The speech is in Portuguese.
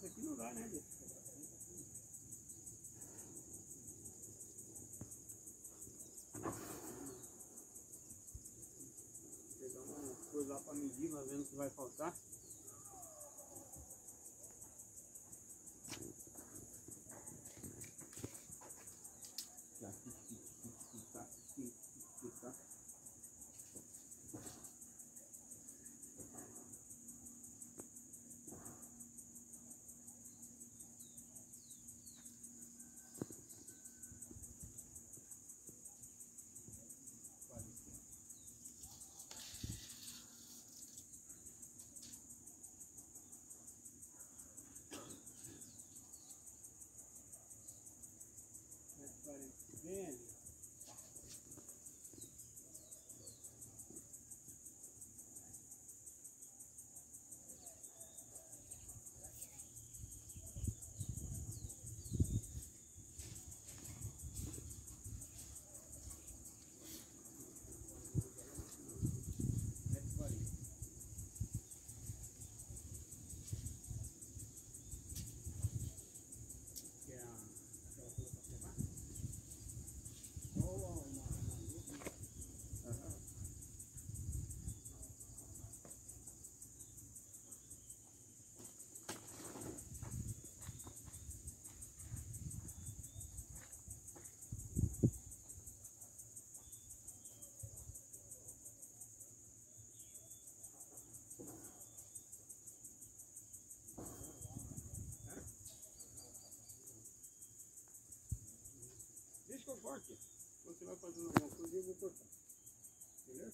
essa aqui não dá, né? Gui? Pegar uma coisa lá pra medir, pra ver o que vai faltar. Corte. Você vai fazendo alguma coisa, eu vou cortar. Entendeu?